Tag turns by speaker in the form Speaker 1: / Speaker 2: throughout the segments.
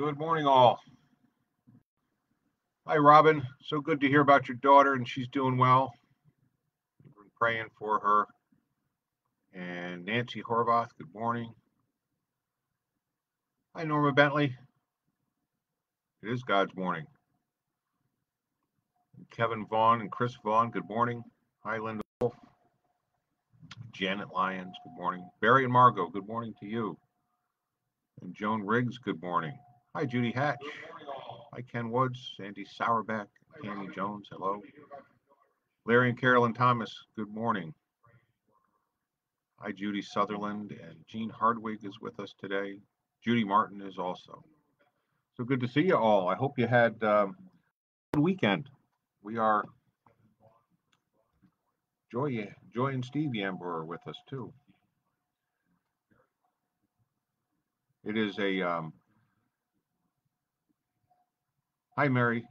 Speaker 1: Good morning, all. Hi, Robin. So good to hear about your daughter, and she's doing well. Been praying for her. And Nancy Horvath, good morning. Hi, Norma Bentley. It is God's morning. Kevin Vaughn and Chris Vaughn, good morning. Hi, Linda Wolf. Janet Lyons, good morning. Barry and Margot, good morning to you. And Joan Riggs, good morning. Hi, Judy Hatch. Hi, Ken Woods, Andy Sauerbeck, Tammy Jones, hello. Larry and Carolyn Thomas, good morning. Hi, Judy Sutherland, and Jean Hardwig is with us today. Judy Martin is also. So good to see you all. I hope you had um, a good weekend. We are Joy, Joy and Steve Yamber are with us too. It is a um, hi Mary,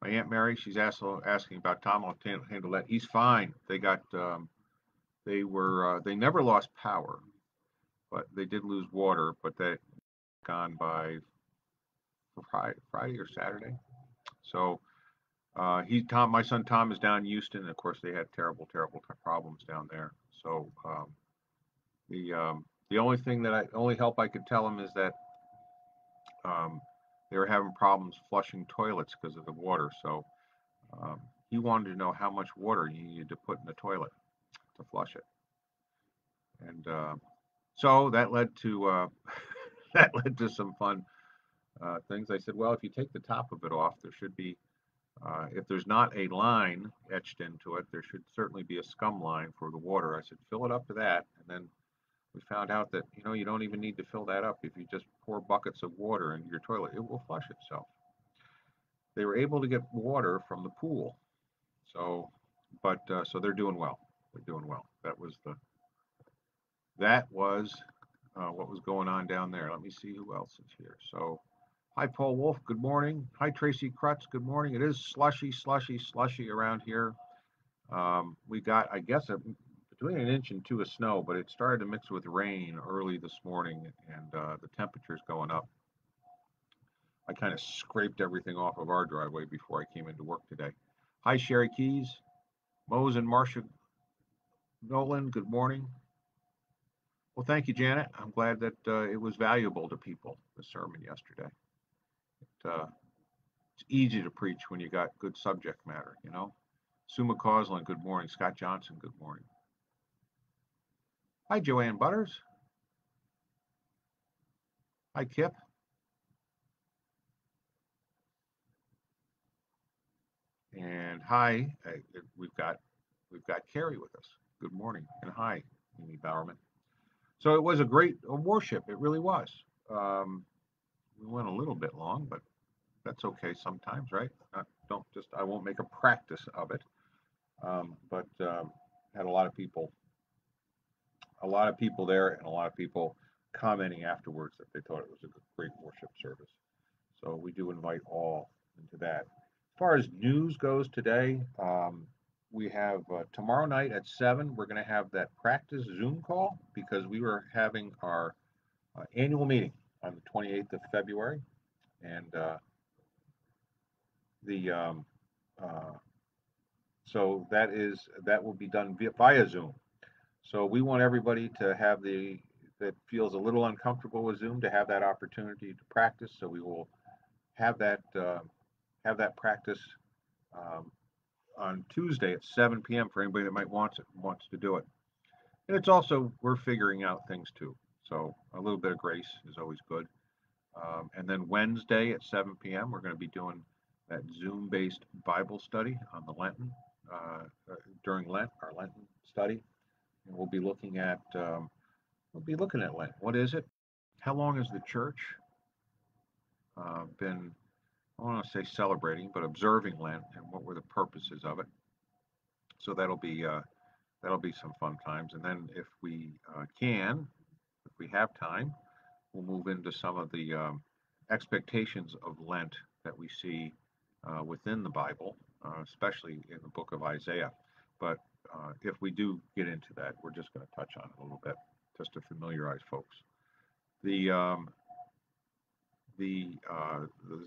Speaker 1: my aunt Mary. She's also asking about Tom. I'll handle that. He's fine. They got um, they were uh, they never lost power, but they did lose water. But that gone by Friday, Friday or Saturday. So uh, he Tom, my son Tom is down in Houston. Of course, they had terrible, terrible problems down there. So um, the um, the only thing that I only help I could tell him is that um, they were having problems flushing toilets because of the water. So um, he wanted to know how much water you needed to put in the toilet to flush it. And uh, so that led to uh, that led to some fun uh, things. I said, well, if you take the top of it off, there should be uh, if there's not a line etched into it, there should certainly be a scum line for the water. I said, fill it up to that. And then we found out that, you know, you don't even need to fill that up. If you just pour buckets of water into your toilet, it will flush itself. They were able to get water from the pool. So, but, uh, so they're doing well. They're doing well. That was the, that was uh, what was going on down there. Let me see who else is here. So, Hi, Paul Wolf. Good morning. Hi, Tracy Krutz. Good morning. It is slushy, slushy, slushy around here. Um, we got, I guess, a, between an inch and two of snow, but it started to mix with rain early this morning, and uh, the temperature's going up. I kind of scraped everything off of our driveway before I came into work today. Hi, Sherry Keys. Mose and Marcia Nolan, good morning. Well, thank you, Janet. I'm glad that uh, it was valuable to people, the sermon yesterday uh, it's easy to preach when you got good subject matter, you know. Suma Causland, good morning. Scott Johnson, good morning. Hi, Joanne Butters. Hi, Kip. And hi, uh, we've got we've got Carrie with us. Good morning, and hi, Amy Bowerman. So it was a great worship. It really was. Um, we went a little bit long, but that's okay sometimes, right? Not, don't just, I won't make a practice of it. Um, but um, had a lot of people, a lot of people there, and a lot of people commenting afterwards that they thought it was a great worship service. So we do invite all into that. As far as news goes today, um, we have uh, tomorrow night at 7, we're going to have that practice Zoom call because we were having our uh, annual meeting on the 28th of February. And uh, the um, uh, so that is that will be done via, via Zoom. So we want everybody to have the that feels a little uncomfortable with Zoom to have that opportunity to practice. So we will have that uh, have that practice um, on Tuesday at 7 p.m. for anybody that might wants it wants to do it. And it's also we're figuring out things too. So a little bit of grace is always good. Um, and then Wednesday at 7 p.m. we're going to be doing that Zoom-based Bible study on the Lenten uh, uh, during Lent, our Lenten study, and we'll be looking at um, we'll be looking at Lent. What is it? How long has the church uh, been? I want to say celebrating, but observing Lent, and what were the purposes of it? So that'll be uh, that'll be some fun times. And then, if we uh, can, if we have time, we'll move into some of the um, expectations of Lent that we see uh, within the Bible, uh, especially in the book of Isaiah. But uh, if we do get into that, we're just going to touch on it a little bit, just to familiarize folks. The um, the, uh, the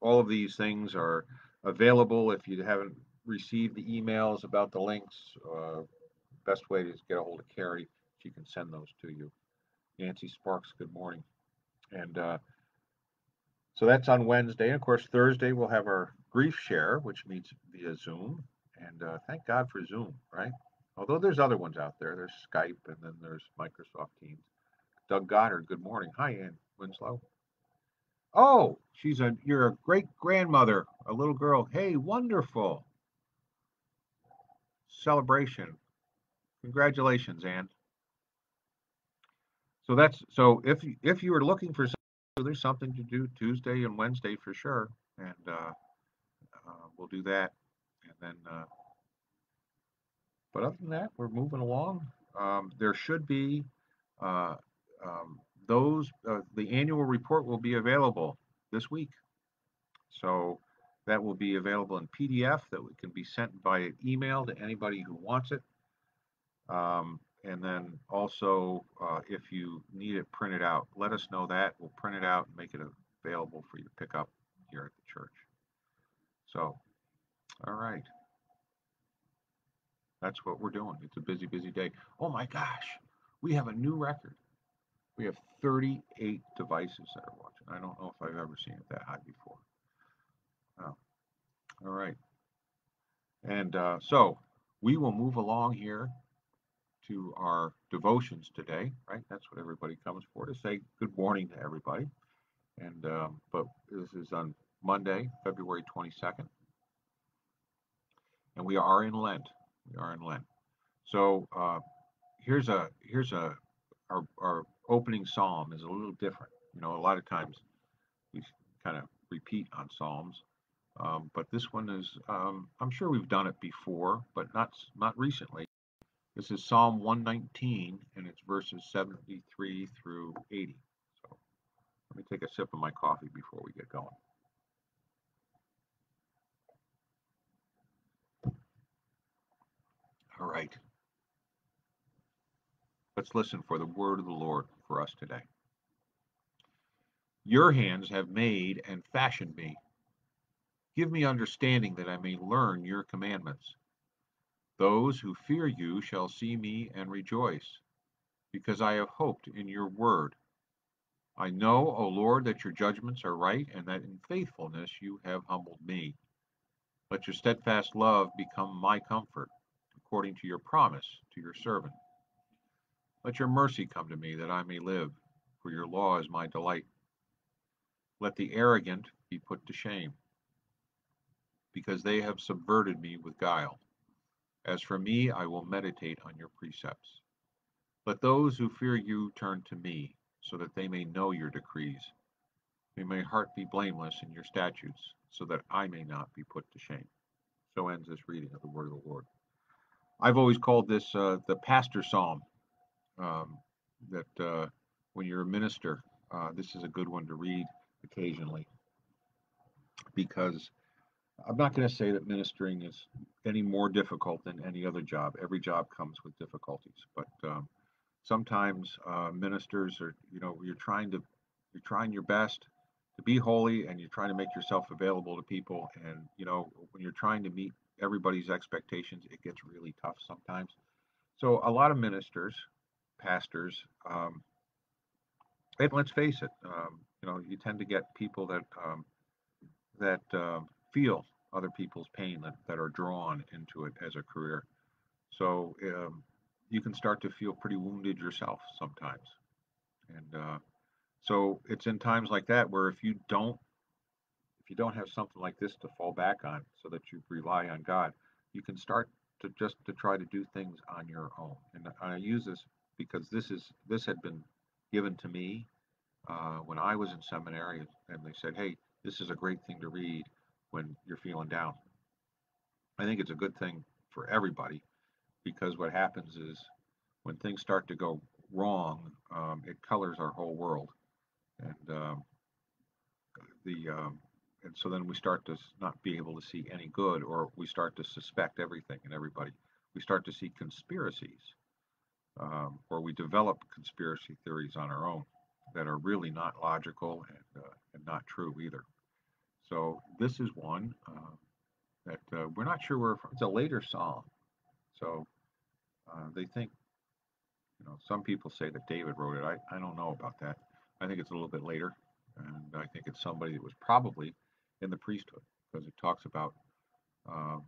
Speaker 1: all of these things are available if you haven't received the emails about the links. Uh, best way is get a hold of Carrie. She can send those to you. Nancy Sparks, good morning. And uh, so that's on Wednesday. Of course, Thursday we'll have our grief share, which meets via Zoom. And uh, thank God for Zoom, right? Although there's other ones out there. There's Skype and then there's Microsoft Teams. Doug Goddard, good morning. Hi, Ann Winslow. Oh, she's a you're a great grandmother, a little girl. Hey, wonderful. Celebration. Congratulations, Ann. So that's so if you if you were looking for something, there's something to do Tuesday and Wednesday for sure, and uh, uh, we'll do that, then. Uh, but other than that, we're moving along. Um, there should be uh, um, those. Uh, the annual report will be available this week, so that will be available in PDF that we can be sent by email to anybody who wants it. Um, and then also, uh, if you need it printed out, let us know that. We'll print it out and make it available for you to pick up here at the church. So, all right. That's what we're doing. It's a busy, busy day. Oh my gosh, we have a new record. We have 38 devices that are watching. I don't know if I've ever seen it that high before. Oh, all right. And uh, so we will move along here to our devotions today, right? That's what everybody comes for to say good morning to everybody. And um, but this is on Monday, February 22nd, and we are in Lent. We are in Lent. So uh, here's a here's a our, our opening psalm is a little different. You know, a lot of times we kind of repeat on psalms, um, but this one is um, I'm sure we've done it before, but not not recently. This is Psalm 119, and it's verses 73 through 80. So let me take a sip of my coffee before we get going. All right. Let's listen for the word of the Lord for us today. Your hands have made and fashioned me. Give me understanding that I may learn your commandments. Those who fear you shall see me and rejoice, because I have hoped in your word. I know, O Lord, that your judgments are right, and that in faithfulness you have humbled me. Let your steadfast love become my comfort, according to your promise to your servant. Let your mercy come to me, that I may live, for your law is my delight. Let the arrogant be put to shame, because they have subverted me with guile. As for me, I will meditate on your precepts. Let those who fear you turn to me, so that they may know your decrees. May my heart be blameless in your statutes, so that I may not be put to shame. So ends this reading of the word of the Lord. I've always called this uh, the pastor psalm. Um, that uh, when you're a minister, uh, this is a good one to read occasionally because I'm not going to say that ministering is any more difficult than any other job. Every job comes with difficulties, but um, sometimes uh, ministers are, you know, you're trying to, you're trying your best to be holy, and you're trying to make yourself available to people. And you know, when you're trying to meet everybody's expectations, it gets really tough sometimes. So a lot of ministers, pastors, um, and let's face it, um, you know, you tend to get people that um, that uh, feel other people's pain that, that are drawn into it as a career. So um, you can start to feel pretty wounded yourself sometimes. And uh, so it's in times like that where if you don't if you don't have something like this to fall back on so that you rely on God, you can start to just to try to do things on your own. And I use this because this is this had been given to me uh, when I was in seminary, and they said, "Hey, this is a great thing to read when you're feeling down." I think it's a good thing for everybody because what happens is when things start to go wrong, um, it colors our whole world, and um, the um, and so then we start to not be able to see any good, or we start to suspect everything and everybody. We start to see conspiracies, um, or we develop conspiracy theories on our own that are really not logical and, uh, and not true either. So this is one uh, that uh, we're not sure where it's a later psalm. So uh, they think, you know, some people say that David wrote it. I, I don't know about that. I think it's a little bit later. And I think it's somebody that was probably in the priesthood because it talks about, uh,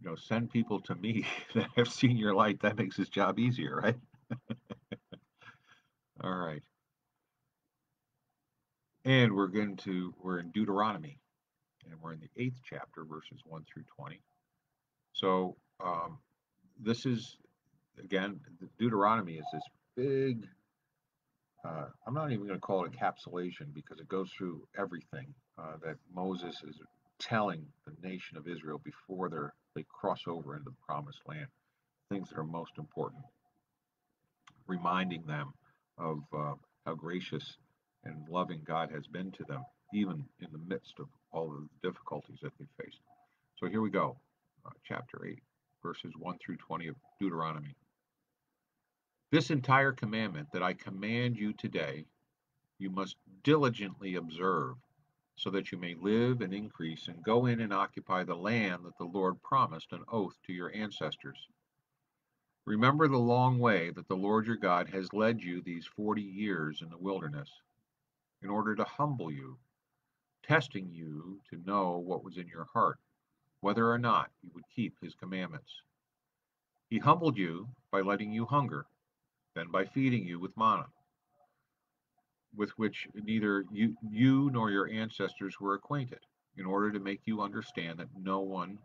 Speaker 1: you know, send people to me that have seen your light. That makes his job easier, right? All right. And we're going to, we're in Deuteronomy, and we're in the eighth chapter, verses 1 through 20. So um, this is, again, Deuteronomy is this big, uh, I'm not even going to call it encapsulation because it goes through everything that Moses is telling the nation of Israel before they they cross over into the promised land, things that are most important, reminding them of uh, how gracious and loving God has been to them, even in the midst of all of the difficulties that they faced. So here we go, uh, chapter 8, verses 1 through 20 of Deuteronomy. This entire commandment that I command you today, you must diligently observe, so that you may live and increase and go in and occupy the land that the Lord promised an oath to your ancestors. Remember the long way that the Lord your God has led you these forty years in the wilderness in order to humble you, testing you to know what was in your heart, whether or not you would keep his commandments. He humbled you by letting you hunger, then by feeding you with manna, with which neither you, you nor your ancestors were acquainted, in order to make you understand that no one,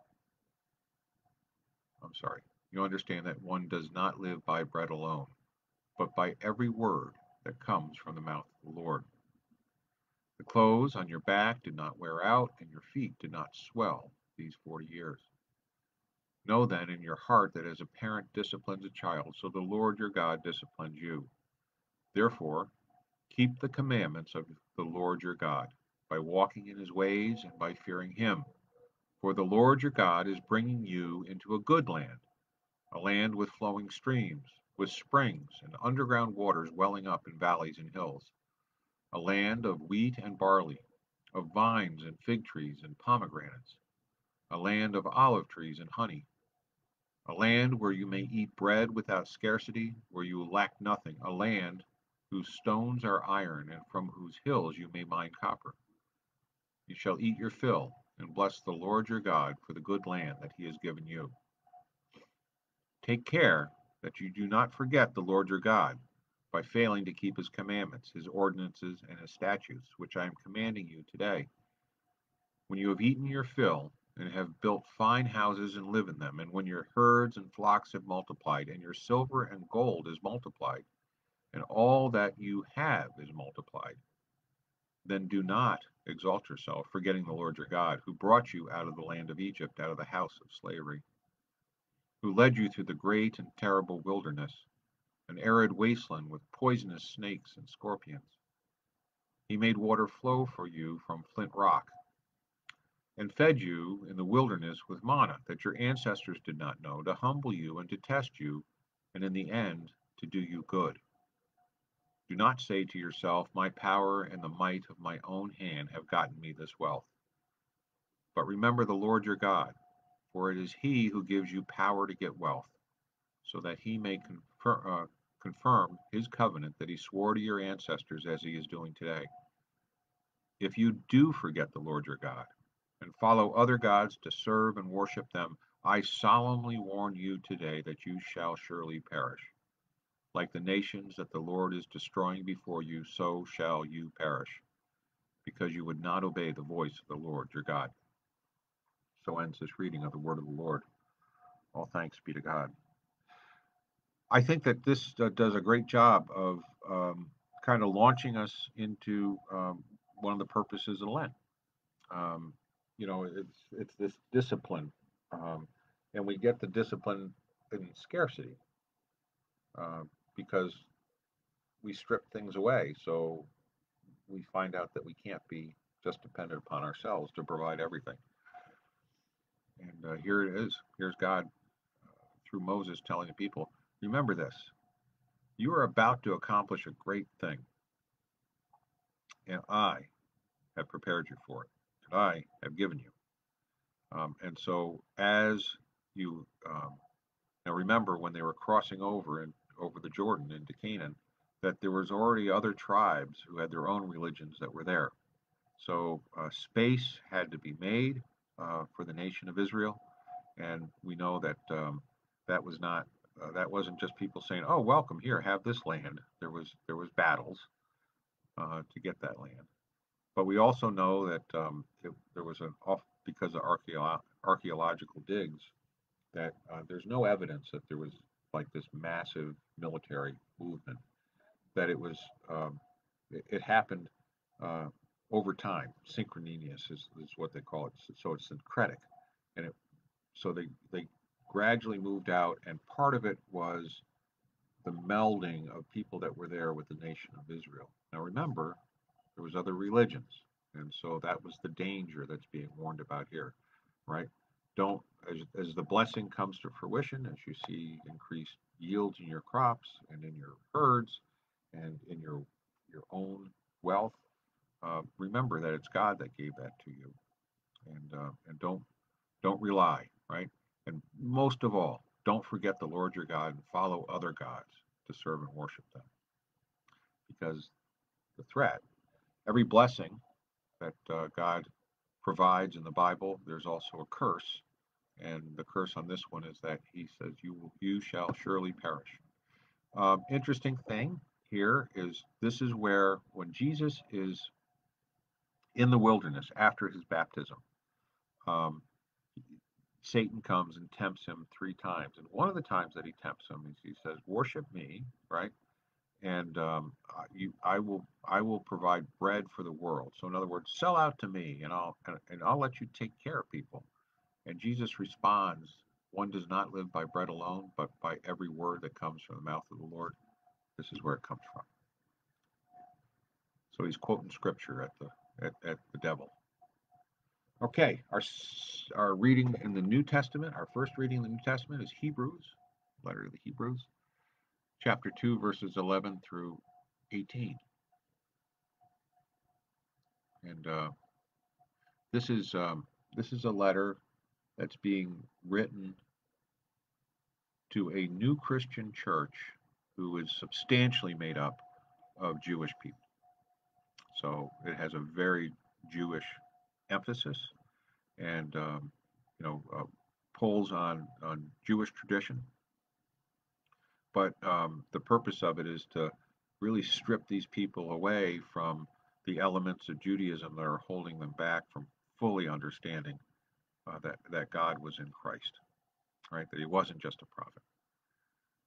Speaker 1: I'm sorry, you understand that one does not live by bread alone, but by every word that comes from the mouth of the Lord. The clothes on your back did not wear out, and your feet did not swell these forty years. Know then in your heart that as a parent disciplines a child, so the Lord your God disciplines you. Therefore, keep the commandments of the Lord your God by walking in his ways and by fearing him. For the Lord your God is bringing you into a good land, a land with flowing streams, with springs and underground waters welling up in valleys and hills a land of wheat and barley, of vines and fig trees and pomegranates, a land of olive trees and honey, a land where you may eat bread without scarcity, where you lack nothing, a land whose stones are iron and from whose hills you may mine copper. You shall eat your fill and bless the Lord your God for the good land that he has given you. Take care that you do not forget the Lord your God by failing to keep his commandments, his ordinances, and his statutes, which I am commanding you today. When you have eaten your fill, and have built fine houses and live in them, and when your herds and flocks have multiplied, and your silver and gold is multiplied, and all that you have is multiplied, then do not exalt yourself, forgetting the Lord your God, who brought you out of the land of Egypt, out of the house of slavery, who led you through the great and terrible wilderness an arid wasteland with poisonous snakes and scorpions. He made water flow for you from flint rock, and fed you in the wilderness with manna that your ancestors did not know, to humble you and to test you, and in the end to do you good. Do not say to yourself, My power and the might of my own hand have gotten me this wealth. But remember the Lord your God, for it is he who gives you power to get wealth, so that he may confer, uh, confirm his covenant that he swore to your ancestors as he is doing today. If you do forget the Lord your God and follow other gods to serve and worship them, I solemnly warn you today that you shall surely perish. Like the nations that the Lord is destroying before you, so shall you perish, because you would not obey the voice of the Lord your God. So ends this reading of the word of the Lord. All thanks be to God. I think that this uh, does a great job of um, kind of launching us into um, one of the purposes of Lent. Um, you know, it's it's this discipline, um, and we get the discipline in scarcity uh, because we strip things away. So we find out that we can't be just dependent upon ourselves to provide everything. And uh, here it is. Here's God uh, through Moses telling the people Remember this you are about to accomplish a great thing. and I have prepared you for it, and I have given you. Um, and so, as you um, now remember, when they were crossing over and over the Jordan into Canaan, that there was already other tribes who had their own religions that were there. So uh, space had to be made uh, for the nation of Israel, and we know that um, that was not uh, that wasn't just people saying, "Oh, welcome here, have this land." There was there was battles uh, to get that land, but we also know that um, it, there was an off because of archaeological digs that uh, there's no evidence that there was like this massive military movement. That it was um, it, it, happened uh, over time. Synchronous is, is what they call it. So it's syncretic, and it so they they gradually moved out, and part of it was the melding of people that were there with the nation of Israel. Now remember, there was other religions, and so that was the danger that's being warned about here, right? Don't as, as the blessing comes to fruition, as you see increased yields in your crops and in your herds and in your your own wealth, uh, remember that it's God that gave that to you, and uh, and don't don't rely right and most of all, don't forget the Lord your God and follow other gods to serve and worship them. Because the threat, every blessing that uh, God provides in the Bible, there's also a curse. And the curse on this one is that he says, You, you shall surely perish. Um, interesting thing here is this is where, when Jesus is in the wilderness after his baptism, um, Satan comes and tempts him three times. And one of the times that he tempts him is he says, "Worship me," right? And um, you, I will, I will provide bread for the world. So in other words, sell out to me, and I'll, and I'll let you take care of people. And Jesus responds, "One does not live by bread alone, but by every word that comes from the mouth of the Lord." This is where it comes from. So he's quoting scripture at the at, at the devil. Okay, our, our reading in the New Testament, our first reading in the New Testament is Hebrews, letter to the Hebrews, chapter 2, verses 11 through 18. And uh, this is um, this is a letter that's being written to a new Christian church who is substantially made up of Jewish people. So it has a very Jewish emphasis and um, you know uh, pulls on on Jewish tradition. But um, the purpose of it is to really strip these people away from the elements of Judaism that are holding them back from fully understanding uh, that that God was in Christ, right? That He wasn't just a prophet.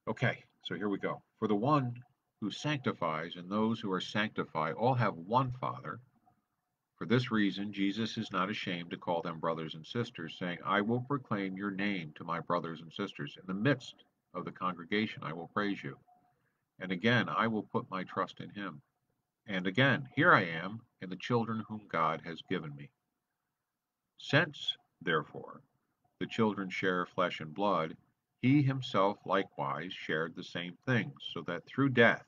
Speaker 1: Okay, so here we go. For the one who sanctifies and those who are sanctified all have one Father. For this reason, Jesus is not ashamed to call them brothers and sisters, saying, I will proclaim your name to my brothers and sisters. In the midst of the congregation, I will praise you. And again, I will put my trust in him. And again, here I am in the children whom God has given me. Since, therefore, the children share flesh and blood, he himself likewise shared the same things, so that through death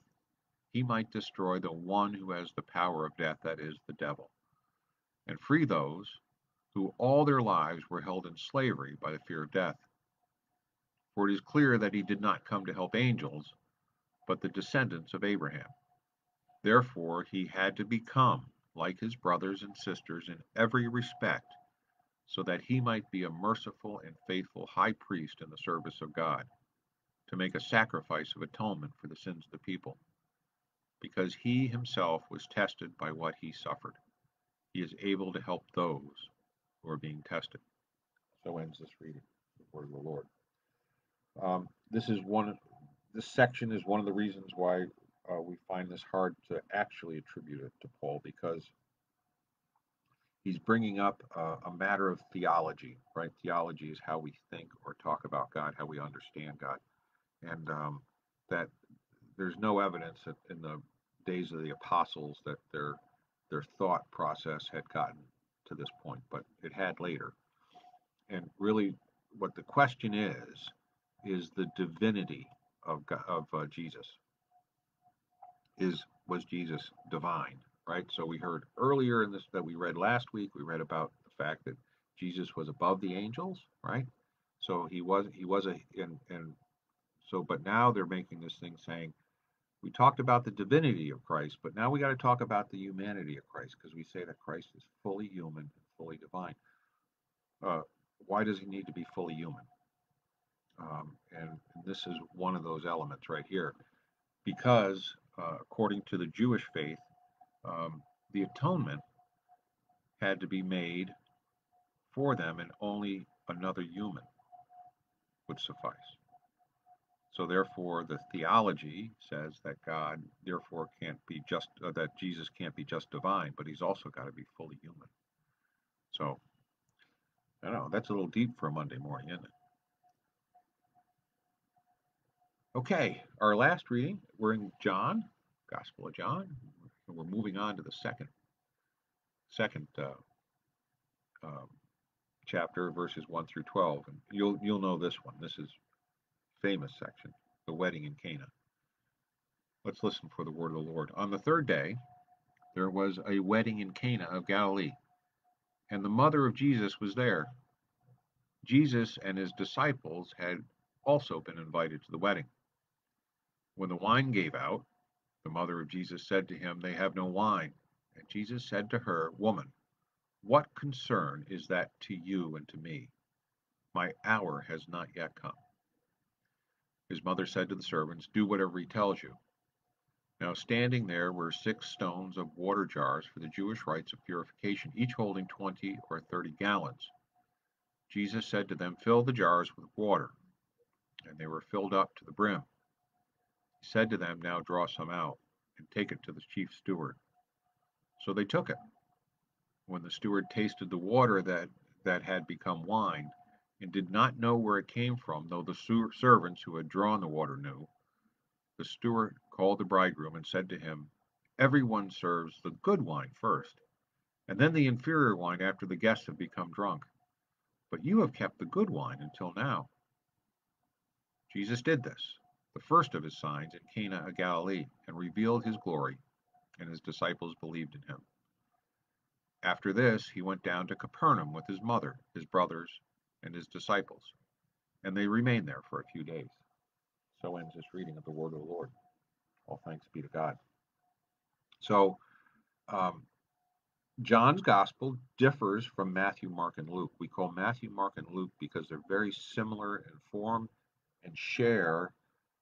Speaker 1: he might destroy the one who has the power of death, that is, the devil and free those who all their lives were held in slavery by the fear of death. For it is clear that he did not come to help angels, but the descendants of Abraham. Therefore, he had to become like his brothers and sisters in every respect, so that he might be a merciful and faithful high priest in the service of God, to make a sacrifice of atonement for the sins of the people, because he himself was tested by what he suffered he is able to help those who are being tested. So ends this reading, the word of the Lord. Um, this is one. This section is one of the reasons why uh, we find this hard to actually attribute it to Paul because he's bringing up a matter of theology, right? Theology is how we think or talk about God, how we understand God, and um, that there's no evidence that in the days of the apostles that there their thought process had gotten to this point, but it had later. And really, what the question is, is the divinity of, God, of uh, Jesus. Is was Jesus divine right? So we heard earlier in this that we read last week, we read about the fact that Jesus was above the angels, right? So he was he was a and and so but now they're making this thing saying we talked about the divinity of Christ, but now we got to talk about the humanity of Christ because we say that Christ is fully human and fully divine. Uh, why does he need to be fully human? Um, and, and, this is one of those elements right here, because uh, according to the Jewish faith, um, the atonement had to be made for them, and only another human would suffice. So therefore, the theology says that God therefore can't be just uh, that Jesus can't be just divine, but he's also got to be fully human. So I don't know. That's a little deep for a Monday morning, isn't it? Okay, our last reading, we're in John, Gospel of John. And we're moving on to the second, second uh, um, chapter, verses one through twelve, and you'll you'll know this one. This is famous section, the wedding in Cana. Let's listen for the word of the Lord. On the third day, there was a wedding in Cana of Galilee, and the mother of Jesus was there. Jesus and his disciples had also been invited to the wedding. When the wine gave out, the mother of Jesus said to him, They have no wine. And Jesus said to her, Woman, what concern is that to you and to me? My hour has not yet come. His mother said to the servants, Do whatever he tells you. Now, standing there were six stones of water jars for the Jewish rites of purification, each holding twenty or thirty gallons. Jesus said to them, Fill the jars with water. And they were filled up to the brim. He said to them, Now draw some out, and take it to the chief steward. So they took it. When the steward tasted the water that, that had become wine, and did not know where it came from, though the servants who had drawn the water knew, the steward called the bridegroom and said to him, Everyone serves the good wine first, and then the inferior wine after the guests have become drunk. But you have kept the good wine until now. Jesus did this the first of his signs in Cana of Galilee, and revealed his glory, and his disciples believed in him. After this, he went down to Capernaum with his mother, his brothers, and his disciples, and they remained there for a few days. So ends this reading of the word of the Lord. All thanks be to God. So, um, John's gospel differs from Matthew, Mark, and Luke. We call Matthew, Mark, and Luke because they're very similar in form and share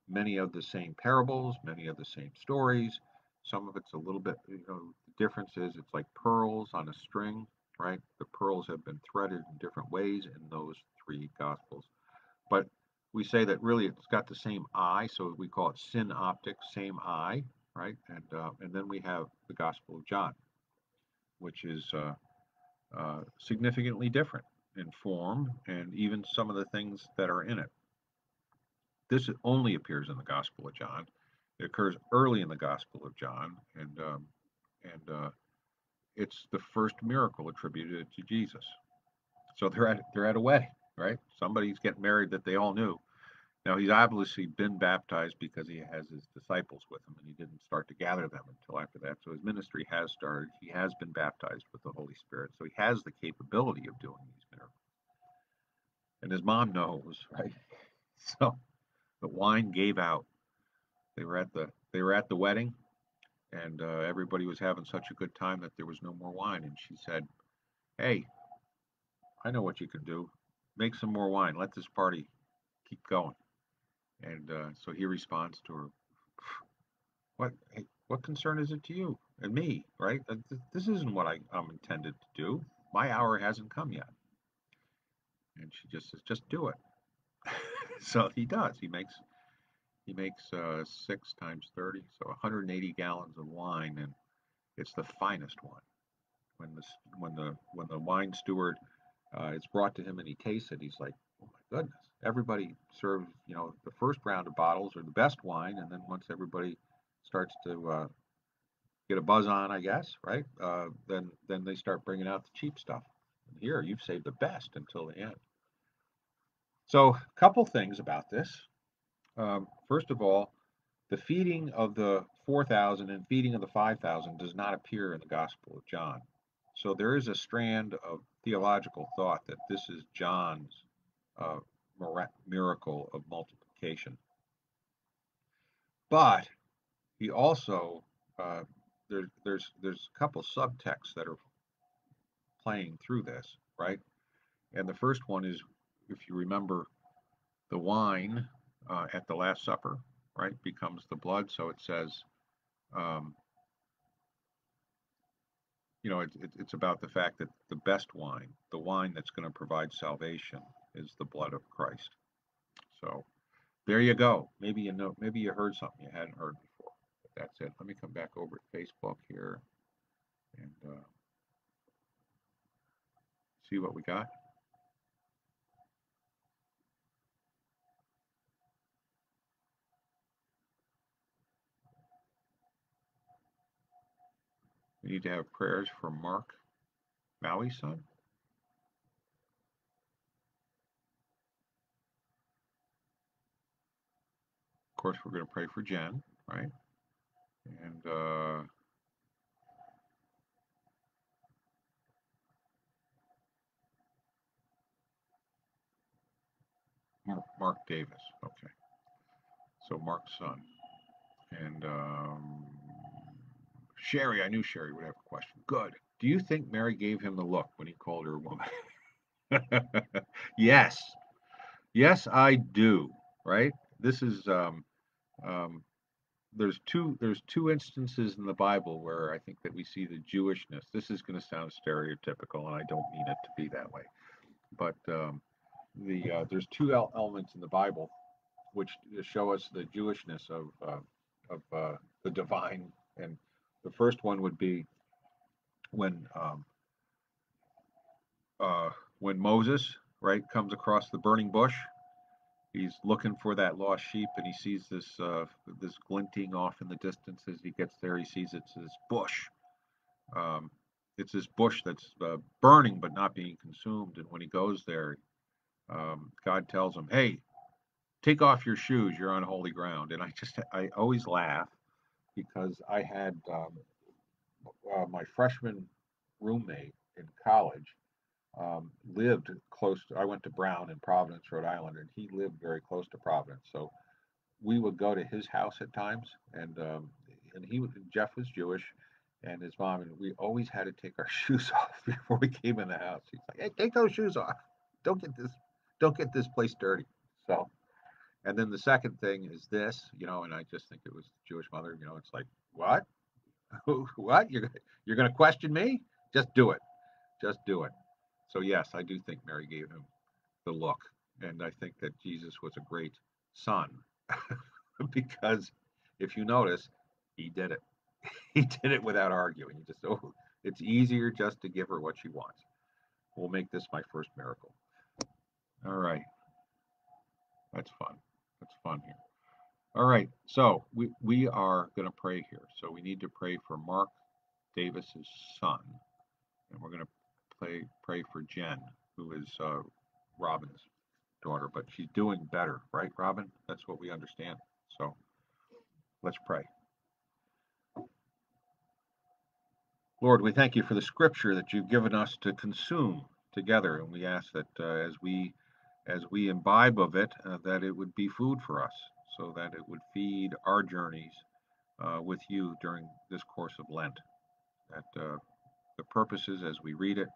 Speaker 1: many of the same parables, many of the same stories. Some of it's a little bit, you know, the difference is it's like pearls on a string, right? The pearls have been threaded in different ways in those three gospels. But we say that really it's got the same eye, so we call it synoptic, same eye, right? And uh, and then we have the Gospel of John, which is uh, uh, significantly different in form and even some of the things that are in it. This only appears in the Gospel of John. It occurs early in the Gospel of John, and um, and uh, it's the first miracle attributed to Jesus. So they're at they're at a wedding, right? Somebody's getting married that they all knew. Now he's obviously been baptized because he has his disciples with him, and he didn't start to gather them until after that. So his ministry has started. He has been baptized with the Holy Spirit, so he has the capability of doing these miracles. And his mom knows, right? So the wine gave out. They were at the they were at the wedding, and uh, everybody was having such a good time that there was no more wine. And she said, "Hey, I know what you can do. Make some more wine. Let this party keep going." And uh, so he responds to her, "What? Hey, what concern is it to you and me? Right? Uh, this isn't what I, I'm intended to do. My hour hasn't come yet." And she just says, "Just do it." So he does. He makes he makes uh, six times thirty, so 180 gallons of wine, and it's the finest wine. When the when the when the wine steward uh, it's brought to him and he tastes it, he's like, "Oh my goodness!" Everybody serves, you know, the first round of bottles are the best wine, and then once everybody starts to uh, get a buzz on, I guess, right? Uh, then then they start bringing out the cheap stuff. And here, you've saved the best until the end. So, a couple things about this. Um, first of all, the feeding of the 4,000 and feeding of the 5,000 does not appear in the Gospel of John. So there is a strand of theological thought that this is John's uh, miracle of multiplication. But he also uh, there, there's there's a couple subtexts that are playing through this, right? And the first one is, if you remember, the wine uh, at the Last Supper, right, becomes the blood. So it says, um, you know, it, it, it's about the fact that the best wine, the wine that's going to provide salvation, is the blood of Christ. So there you go. Maybe you know, maybe you heard something you hadn't heard before. But that's it. Let me come back over to Facebook here and uh, see what we got. We need to have prayers for Mark Maui's son. Of course, we're going to pray for Jen, right? And uh, Mark, Mark Davis. Okay. So Mark's son. And um, Sherry, I knew Sherry would have a question. Good. Do you think Mary gave him the look when he called her a woman? yes. Yes, I do. Right? This is um, um, there's two there's two instances in the Bible where I think that we see the Jewishness. This is going to sound stereotypical, and I don't mean it to be that way. But um, the uh, there's two elements in the Bible which show us the Jewishness of uh, of uh, the divine and the first one would be when um, uh, when Moses right comes across the burning bush. He's looking for that lost sheep, and he sees this uh, this glinting off in the distance. As he gets there, he sees it's this bush. Um, it's this bush that's uh, burning but not being consumed. And when he goes there, um, God tells him, "Hey, take off your shoes. You're on holy ground." And I just I always laugh because I had um, uh, my freshman roommate in college um, lived close to, I went to Brown in Providence, Rhode Island, and he lived very close to Providence. So we would go to his house at times, and um, and he Jeff was Jewish, and his mom, and we always had to take our shoes off before we came in the house. He's like, "Hey, take those shoes off. Don't get this, don't get this place dirty." So and then the second thing is this, you know, and I just think it was Jewish mother, you know, it's like, what? what? You're you're going to question me? Just do it. Just do it. So yes, I do think Mary gave him the look, and I think that Jesus was a great son because if you notice, he did it. He did it without arguing. He just oh, it's easier just to give her what she wants. We'll make this my first miracle. All right. That's fun. That's fun here. All right, so we, we are going to pray here. So we need to pray for Mark Davis's son, and we're going to play, pray for Jen, who is uh, Robin's daughter, but she's doing better, right, Robin? That's what we understand. So let's pray. Lord, we thank you for the scripture that you've given us to consume together, and we ask that uh, as we as we imbibe of it, uh, that it would be food for us, so that it would feed our journeys uh, with you during this course of Lent. That uh, the purposes as we read it,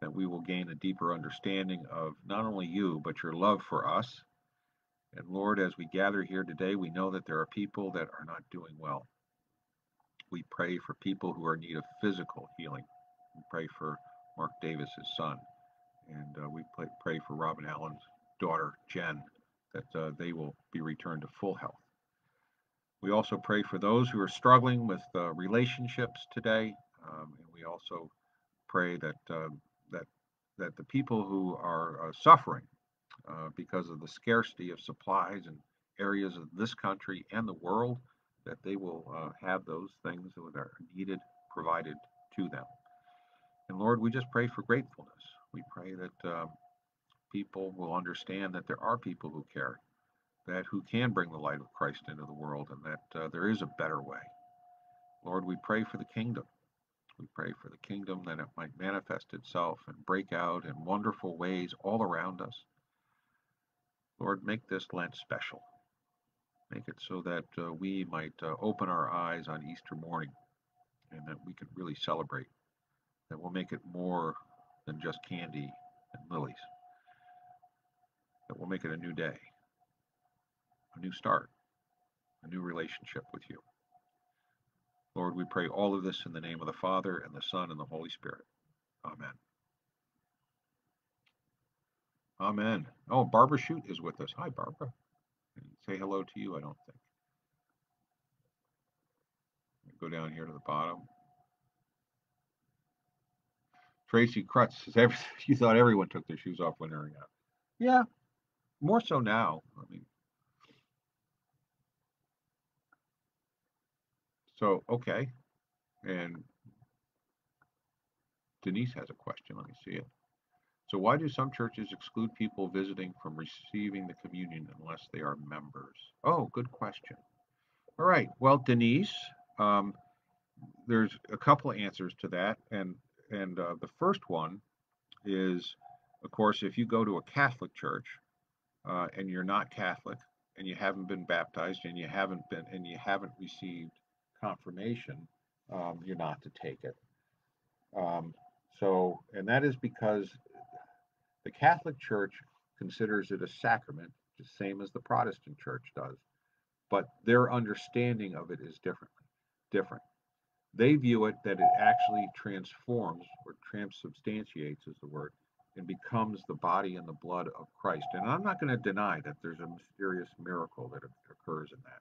Speaker 1: that we will gain a deeper understanding of not only you, but your love for us. And Lord, as we gather here today, we know that there are people that are not doing well. We pray for people who are in need of physical healing. We pray for Mark Davis's son and uh, we pray, pray for Robin Allen's daughter, Jen, that uh, they will be returned to full health. We also pray for those who are struggling with uh, relationships today, um, and we also pray that um, that that the people who are uh, suffering uh, because of the scarcity of supplies in areas of this country and the world, that they will uh, have those things that are needed provided to them. And Lord, we just pray for gratefulness we pray that uh, people will understand that there are people who care, that who can bring the light of Christ into the world, and that uh, there is a better way, Lord, we pray for the kingdom. We pray for the kingdom that it might manifest itself and break out in wonderful ways all around us. Lord, make this Lent special. Make it so that uh, we might uh, open our eyes on Easter morning and that we can really celebrate. That will make it more than just candy and lilies. That will make it a new day, a new start, a new relationship with you. Lord, we pray all of this in the name of the Father, and the Son, and the Holy Spirit. Amen. Amen. Oh, Barbara Shoot is with us. Hi, Barbara. Say hello to you, I don't think. Go down here to the bottom. Tracy Krutz says, every, you thought everyone took their shoes off when they're out. Yeah, more so now. I mean, So, okay. And Denise has a question. Let me see it. So, why do some churches exclude people visiting from receiving the communion unless they are members? Oh, good question. All right. Well, Denise, um, there's a couple of answers to that, and and uh, the first one is, of course, if you go to a Catholic church uh, and you're not Catholic and you haven't been baptized and you haven't been and you haven't received confirmation, um, you're not to take it. Um, so, and that is because the Catholic Church considers it a sacrament, the same as the Protestant Church does, but their understanding of it is different. Different. They view it that it actually transforms or transubstantiates is the word and becomes the body and the blood of Christ. And I'm not going to deny that there's a mysterious miracle that occurs in that.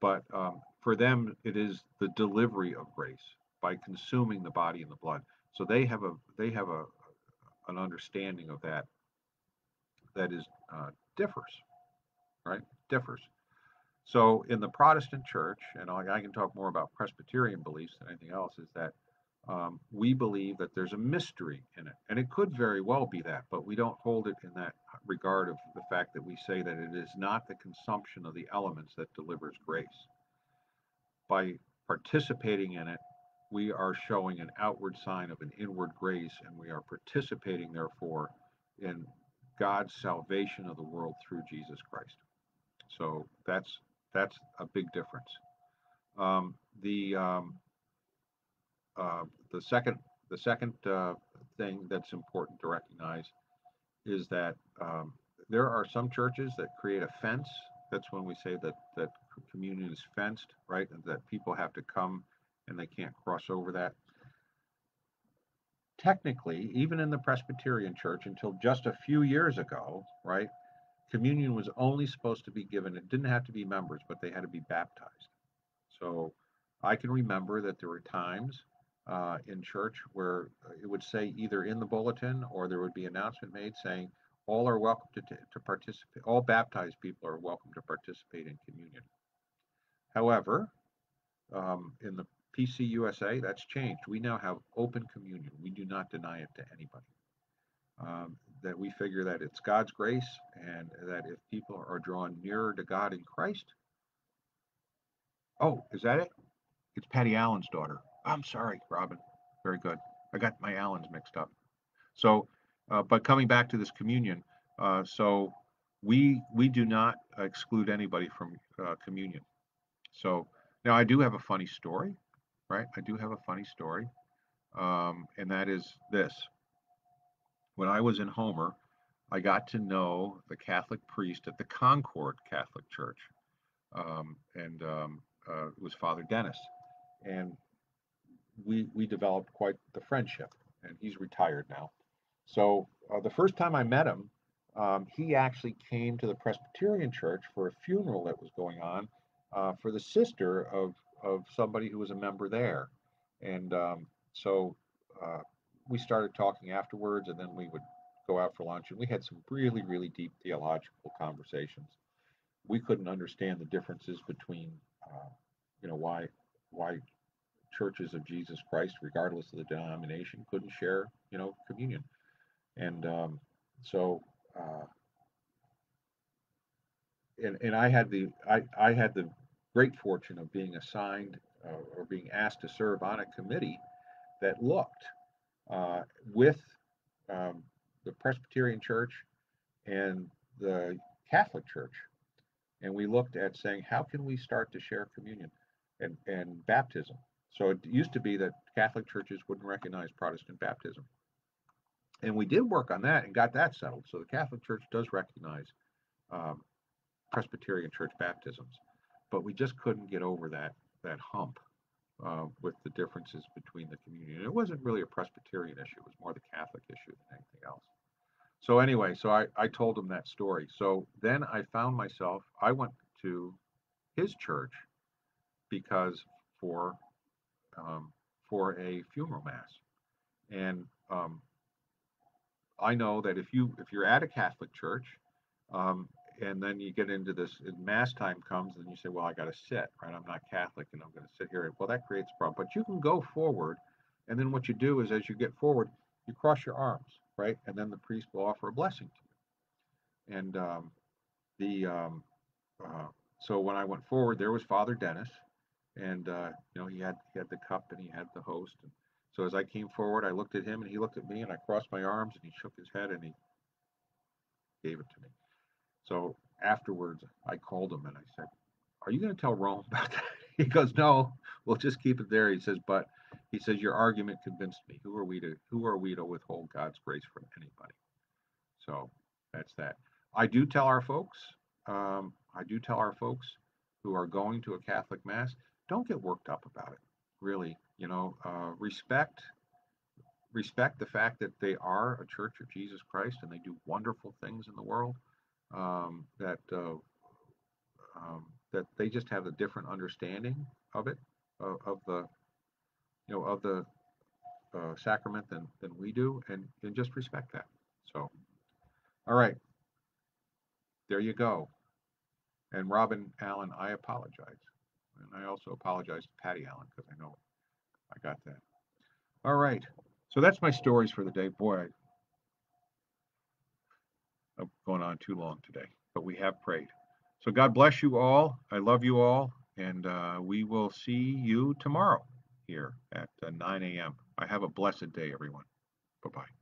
Speaker 1: But um, for them it is the delivery of grace by consuming the body and the blood. So they have a they have a an understanding of that that is uh, differs right? Differs so in the protestant church and I, can talk more about presbyterian beliefs than anything else is that um, we believe that there's a mystery in it and it could very well be that but we don't hold it in that regard of the fact that we say that it is not the consumption of the elements that delivers grace. By participating in it, we are showing an outward sign of an inward grace, and we are participating, therefore, in God's salvation of the world through Jesus Christ. So that's that's a big difference. Um, the um, uh, the second the second uh, thing that's important to recognize is that um, there are some churches that create a fence. That's when we say that that communion is fenced, right? And that people have to come and they can't cross over that. Technically, even in the Presbyterian Church, until just a few years ago, right, communion was only supposed to be given. It didn't have to be members, but they had to be baptized. So I can remember that there were times uh, in church where it would say either in the bulletin or there would be announcement made saying all are welcome to, to participate, all baptized people are welcome to participate in communion. However, um, in the PCUSA, that's changed. We now have open communion. We do not deny it to anybody. Um, that we figure that it's God's grace and that if people are drawn nearer to God in Christ, oh, is that it? It's Patty Allen's daughter. I'm sorry, Robin. Very good. I got my Allens mixed up. So, uh, but coming back to this communion, uh, so we we do not exclude anybody from uh, communion. So now I do have a funny story, right? I do have a funny story, um, and that is this. When I was in Homer, I got to know the Catholic priest at the Concord Catholic Church, um, and um, uh, it was Father Dennis. And we we developed quite the friendship, and he's retired now. So uh, the first time I met him, um, he actually came to the Presbyterian Church for a funeral that was going on uh, for the sister of of somebody who was a member there, and um, so uh, we started talking afterwards, and then we would go out for lunch, and we had some really really deep theological conversations. We couldn't understand the differences between, uh, you know, why why churches of Jesus Christ, regardless of the denomination, couldn't share, you know, communion. And um, so, uh, and, and I had the I, I had the great fortune of being assigned uh, or being asked to serve on a committee that looked uh, with um, the Presbyterian Church and the Catholic Church. And we looked at saying, how can we start to share communion and, and baptism? So it used to be that Catholic churches wouldn't recognize Protestant baptism. And we did work on that and got that settled. So the Catholic Church does recognize um, Presbyterian church baptisms, but we just couldn't get over that that hump uh, with the differences between the community. And it wasn't really a Presbyterian issue; it was more the Catholic issue than anything else. So anyway, so I, I told him that story. So then I found myself, I went to his church because for um, for a funeral mass, and um, I know that if you if you're at a Catholic church, um, and then you get into this mass time comes, and you say, well, I got to sit, right? I'm not Catholic, and I'm going to sit here. Well, that creates a problem. But you can go forward, and then what you do is, as you get forward, you cross your arms, right? And then the priest will offer a blessing to you. And um, the um, uh, so when I went forward, there was Father Dennis, and uh, you know he had he had the cup and he had the host. And so as I came forward, I looked at him and he looked at me, and I crossed my arms and he shook his head and he gave it to me. So afterwards, I called him and I said, "Are you going to tell Rome about that?" He goes, "No, we'll just keep it there." He says, "But he says your argument convinced me. Who are we to who are we to withhold God's grace from anybody?" So that's that. I do tell our folks. Um, I do tell our folks who are going to a Catholic mass, don't get worked up about it. Really, you know, uh, respect respect the fact that they are a Church of Jesus Christ and they do wonderful things in the world um, that uh, um, that they just have a different understanding of it, of, of the you know of the uh, sacrament than than we do, and and just respect that. So, all right, there you go. And Robin Allen, I apologize, and I also apologize to Patty Allen because I know I got that. All right, so that's my stories for the day. Boy, going on too long today, but we have prayed. So God bless you all. I love you all. And uh, we will see you tomorrow here at uh, 9 a.m. I have a blessed day, everyone. Bye bye.